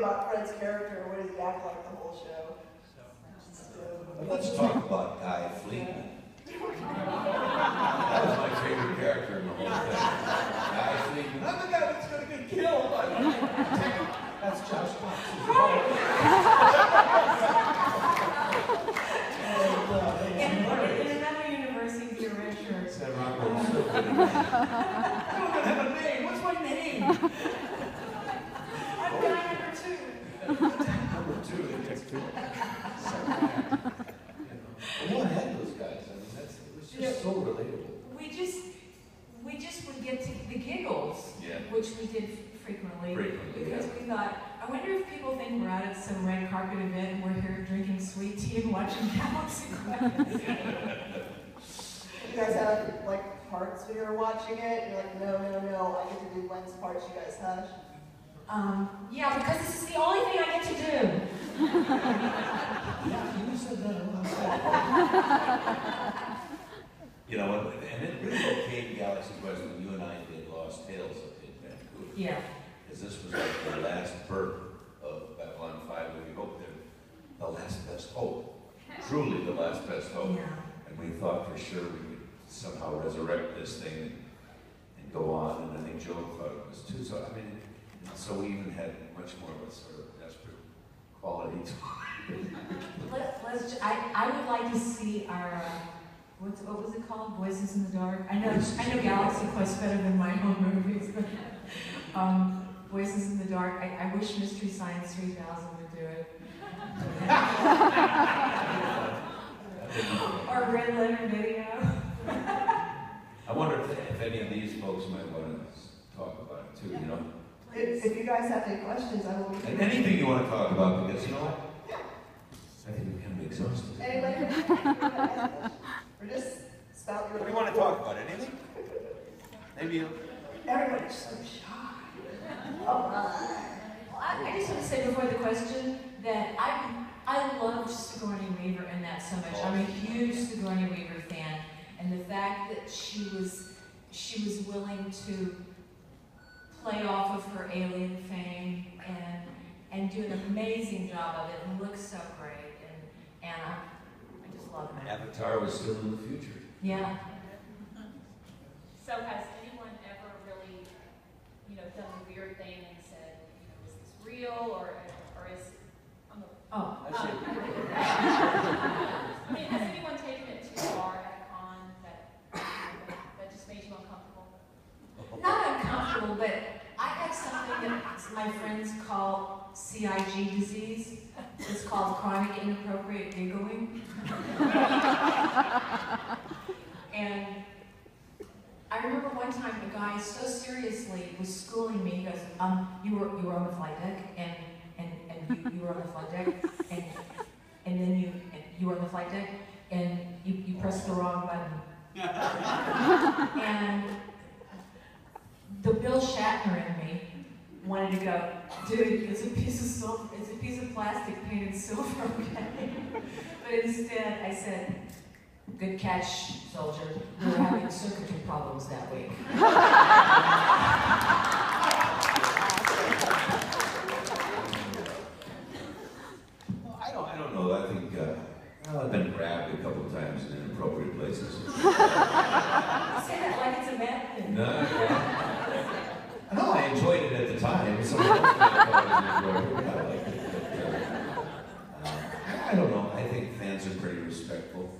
about Fred's character? What does he act like the whole show? Let's talk about Guy Fleegman. that was my favorite character in the whole thing. Guy Fleegman. I'm the guy that's going to get killed. That's Josh Fox. In, in another universe, he'd be a red shirt. Sam Rockwell. so good. I don't have a name. What's my name? I'm guy number two. Number two. they picked two. And what had those guys? I mean, that's, it was just so relatable. We just, we just would get to the giggles, Yeah. which we did frequently. Frequently, Because yeah. we thought, I wonder if people think we're out at some red carpet event and we're here drinking sweet tea and watching Galaxy Quest. You guys have like parts when you're watching it? You're like, no, no, no, I get to do Gwen's parts, you guys hush. Um, yeah, because this is the only thing I get to do. Yeah, you said that a lot. You know, and and it really became Galaxy Quest when you and I did Lost Tales up in Vancouver. Yeah. Because this was like the last birth of Babylon 5, and we hoped that the last best hope, truly the last best hope. Yeah. And we thought for sure we could somehow resurrect this thing and, and go on, and I think Joe thought it was too. So, I mean, so we even had much more of a sort of desperate quality to it. Let, let's, ju- I, I would like to see our, uh, what's, what was it called? Voices in the Dark? I know, I know Galaxy Quest better than my own movies, but, um, Voices in the Dark, I, I wish Mystery Science 3000 would do it. Or Red Letter Video. I wonder if, if any of these folks might want to talk about it too, you know? If, if you guys have any questions, I will. And anything you want to talk about, because you know what? I think we can be exhausted. Anybody? Or just spout your. What do you want to talk about? Anything? Maybe you. Everybody's so shy. Oh, All right. Well, I, I just want to say before the question that I I loved Sigourney Weaver in that so much. I'm a oh, huge Sigourney Weaver fan, and the fact that she was she was willing to play off of her alien fame and and do an amazing job of it and look so great and and I, I just love it. Avatar was still in the future. Yeah. So has anyone ever really, you know, done a weird thing and said, you know, is this real or, or is, I'm a, Oh. I see. I mean, has anyone taken it too far at a con that, that just made you uncomfortable? Not uncomfortable, but I have something that my friends call CIG disease. It's called chronic inappropriate giggling. and I remember one time a guy so seriously was schooling me. He goes, um, you were you were on the flight deck, and and and you, you were on the flight deck, and and then you and you were on the flight deck, and you, you pressed the wrong button. and the Bill Shatner in me wanted to go, dude, it's a piece of silver, it's a piece of plastic painted silver, okay? But instead, I said, good catch, soldier. We were having circuitry problems that week. Well, I don't, I don't know. I think uh, well, I've been grabbed a couple of times in inappropriate places. Say that like it's a bad thing. No, yeah. no, I enjoyed it at the time. So I thought it was enjoyable. I liked it. But, uh, uh, I don't know. I think fans are pretty respectful.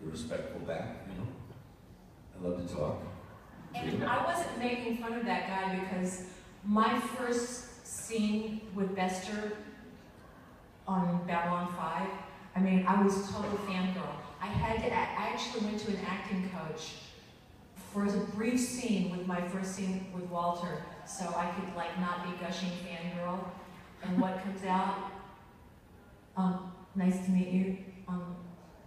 They're respectful back, you know. I love to talk. And I wasn't making fun of that guy because my first scene with Bester on Babylon 5, I mean, I was total fangirl. I had to, I actually went to an acting coach for a brief scene with my first scene with Walter, so I could like not be gushing fangirl. And what comes out? Um, nice to meet you. Um,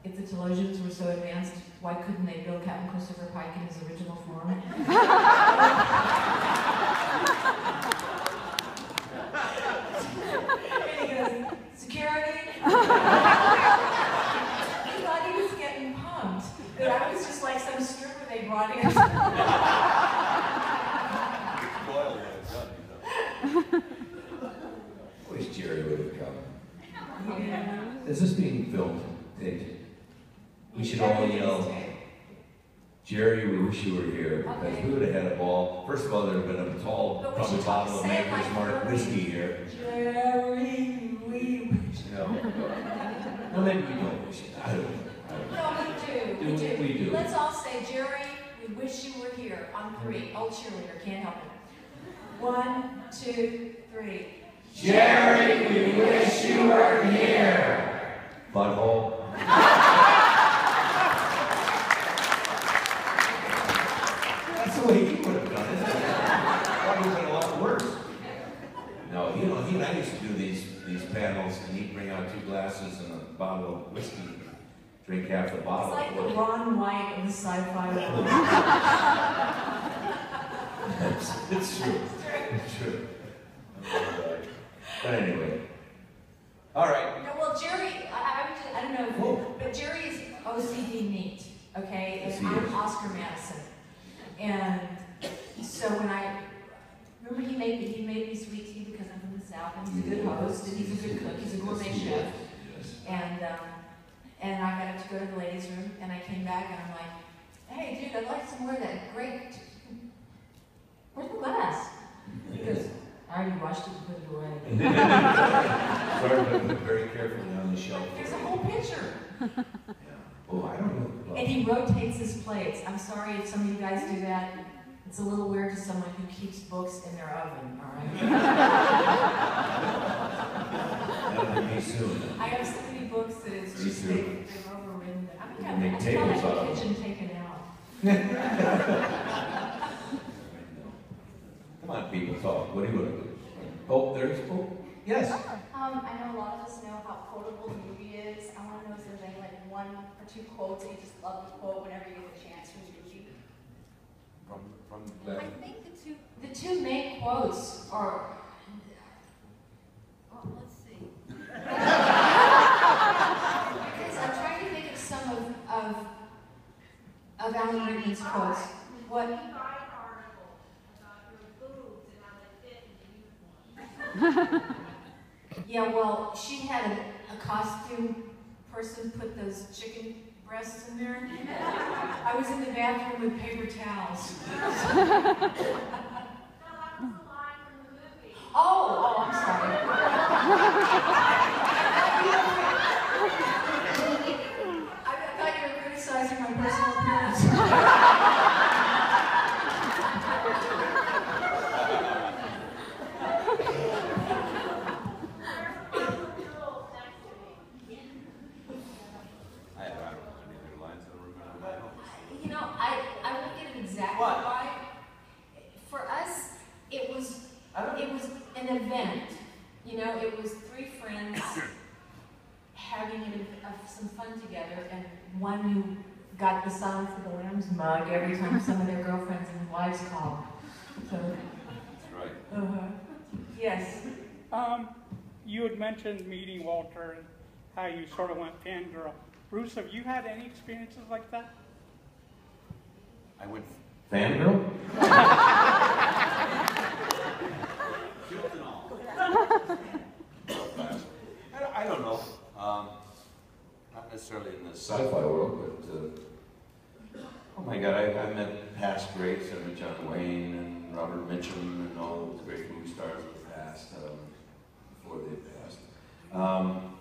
if the Talosians were so advanced, why couldn't they build Captain Christopher Pike in his original form? and he goes, security? he thought he was getting pumped. That I was just like some stripper they brought in. Spoil what I've done, you know. wish Jerry would have come. Yeah. Is this being filmed? Taped? We should all yell, Jerry, we wish you were here, because Okay. we would have had a ball. First of all, there'd have been a tall, But we probably bottle of say Maker's Mark Jerry. whiskey here. Jerry, we wish. You No. No, maybe we don't wish it. I don't know. I don't. No, we do, we Do do. we do. Let's all say, Jerry, we wish you were here on three. Old cheerleader, can't help it. One, two, three. Jerry, we wish you were here. Butthole. That's the way he would have done it. Probably been a lot worse. No, you know, he and I used to do these, these panels, and he'd bring out two glasses and a bottle of whiskey, drink half the It's bottle. like the Ron White of the sci-fi world. It's, it's true. It's true. But anyway. All right. No, well, Jerry, I, I, would just- I don't know, Whoa. but Jerry is OCD neat, okay? Yes, And he I'm is. Oscar Madison. And so when I, remember he made me, he made me sweet tea because I'm from the South, and he's a good host, and he's a good cook, he's a gourmet Yes, he chef. is. Yes. And, um, and I got up to go to the ladies' room, and I came back, and I'm like, hey, dude, I'd like some more of that great, where's the glass? Because I already washed it and put it away. Sorry, but very carefully on the shelf. There's a whole picture. Yeah. Oh, I don't know. And he rotates his plates. I'm sorry if some of you guys do that. It's a little weird to someone who keeps books in their oven, all right? That'll be soon. I have so many books that it's just, too. they, they've overridden it. I'm You gonna can make have, I tables still out have of the them. kitchen taken out. Come on, people, talk. What do you want to do? Oh, there's, oh, yes. Um, I know a lot of us know how quotable the movie is. I want to know if there's any like one or two quotes that you just love to quote whenever you get a chance from the movie. From, from I think the two, the two main quotes are, Well, let's see. because I'm trying to think of some of, of, of Alan Rickman's quotes. What, article about your boobs and how they fit in the uniform. yeah, well, she had a, a costume person put those chicken breasts in there. I was in the bathroom with paper towels. No, that was the line from the movie. Oh, oh, I'm sorry. I, I thought you were criticizing my personal appearance. There's a girl next to me. I, I don't know any other lines that remember my own. You know, I, I won't get it exactly What? right. For us, it was, I don't- it was an event. You know, it was three friends having an, uh, some fun together, and one who got the Silence of the Lambs mug every time some of their girlfriends and wives call. So, That's right. uh, yes. Um, you had mentioned meeting Walter and how you sort of went fangirl. Bruce, have you had any experiences like that? I went Fangirl? Guilt and all. I don't, know. Um, not necessarily in the Sci-fi world, but, I, I met past greats. I met John Wayne and Robert Mitchum and all the great movie stars of the past, um, before they passed. Um,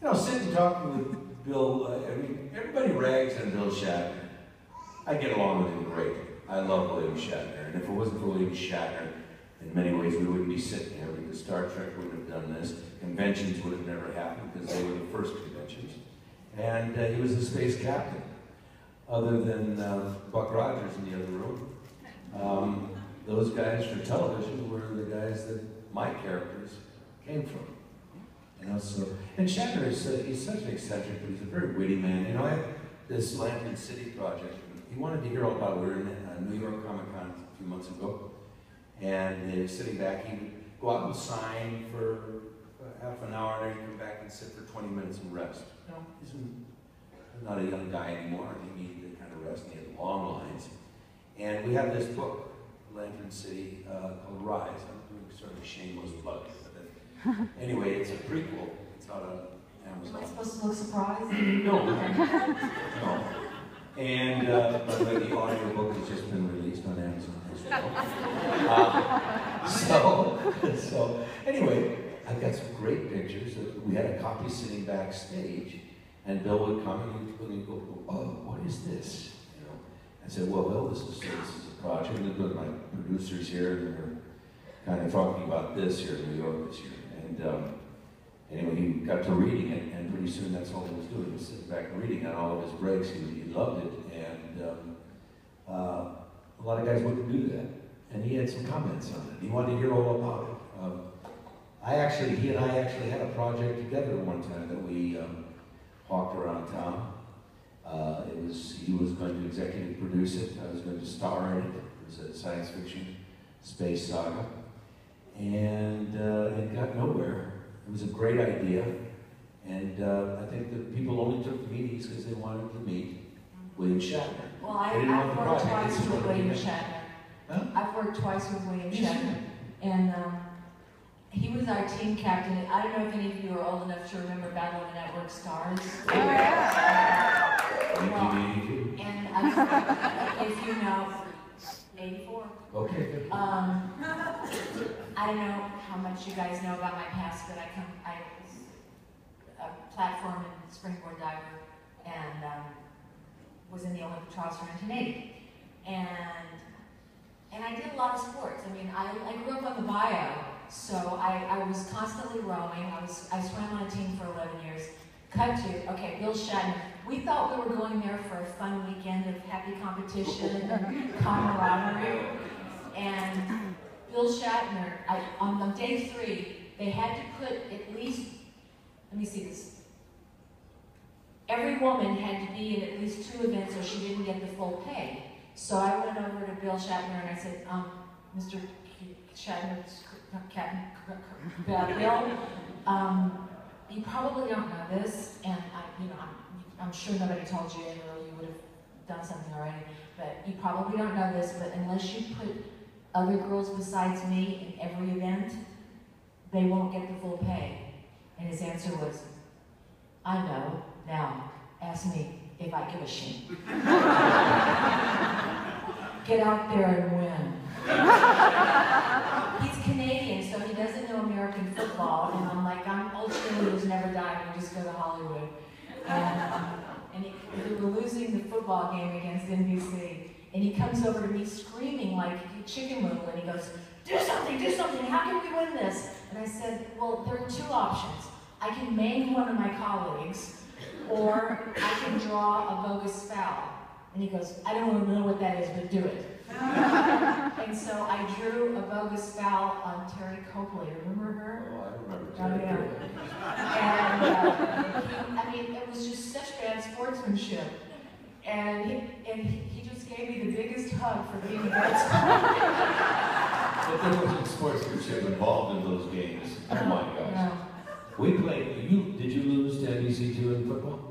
you know, sitting talking with Bill, uh, I mean, everybody rags on Bill Shatner. I get along with him great. I love William Shatner, and if it wasn't for William Shatner, in many ways we wouldn't be sitting here because Star Trek wouldn't have done this. Conventions would have never happened because they were the first conventions. And uh, he was the space captain. Other than uh, Buck Rogers in the other room, um, those guys for television were the guys that my characters came from. You know, so and Shatner is uh, he's such an eccentric, but he's a very witty man. You know, I had this Lantern City project. He wanted to hear all about. it. We were in uh, New York Comic Con a few months ago, and he was sitting back. He would go out and sign for uh, half an hour, and then he'd come back and sit for 20 minutes and rest. You know, he's not a young guy anymore. He needed to kind of rest. And he had long lines, and we have this book, Lantern City, uh, called Rise. I'm doing sort of a shameless plug, here, but Anyway, it's a prequel. It's out on Amazon. Am I Amazon. supposed to look surprised? No, no. And uh, by the way, the audiobook has just been released on Amazon as well. Uh, so, so anyway, I've got some great pictures. We had a copy sitting backstage, and Bill would come and he'd, go, "Oh, what is this?" You know. I said, "Well, Bill, this is this is a project. Look at my producers here, and they're kind of talking about this here in New York this year." And um, Anyway, he got to reading it, and pretty soon that's all he was doing, he was sitting back reading on all of his breaks. He, he loved it, and um, uh, a lot of guys wouldn't do that. And he had some comments on it. He wanted to hear all about it. Um, I actually, he and I actually had a project together one time that we um, hawked around town. Uh, it was he was going to executive produce it. I was going to star in it. It was a science fiction space saga, and uh, it got nowhere. It was a great idea, and uh, I think that people only took the meetings because they wanted to meet William Shatner. Well, I, They didn't want I've the worked twice with William. Shatner. Huh? I've worked twice with William Shatner, and, um, he was our team captain. I don't know if any of you are old enough to remember Battle of the Network Stars. Oh, yeah. Well, 1982. And I, if you know, eighty-four. Okay. Um, I don't know how much you guys know about my past, but I come, I was a platform and springboard diver and, um, was in the Olympic trials for nineteen eighty. And, and I did a lot of sports. I mean, I, I grew up on the bio, so I, I was constantly rowing. I was, I swam on a team for eleven years. Cut to, okay, Bill Shatner. We thought we were going there for a fun weekend of happy competition and camaraderie. And Bill Shatner, I, on the day three, they had to put at least, let me see this. Every woman had to be in at least two events or she didn't get the full pay. So I went over to Bill Shatner and I said, um, Mr. Shatner, Captain, Bill, um, you probably don't know this, and I, you know, I'm, I'm sure nobody told you, or you would have done something already, but you probably don't know this, but unless you put other girls besides me in every event, they won't get the full pay. And his answer was, I know, now, ask me if I give a shit. Get out there and win. He's Canadian, so he doesn't know American football, and I'm like, I'm old school. cheerleaders never die, we just go to Hollywood. And, um, and he, we were losing the football game against NBC, and he comes over to me screaming like chicken little, and he goes, do something, do something, how can we win this? And I said, well, there are two options. I can maim one of my colleagues, or I can draw a bogus foul. And he goes, I don't to know what that is, but do it. And so I drew a bogus foul on Teri Copley. Remember her? Oh, I remember. Oh, Teri. yeah. And uh, I mean, it was just such bad sportsmanship. And he, and he, he just gave me the biggest hug for being a bad But there wasn't sportsmanship involved in those games. Oh my sport. gosh. We played, you, did you lose to NBC two in football?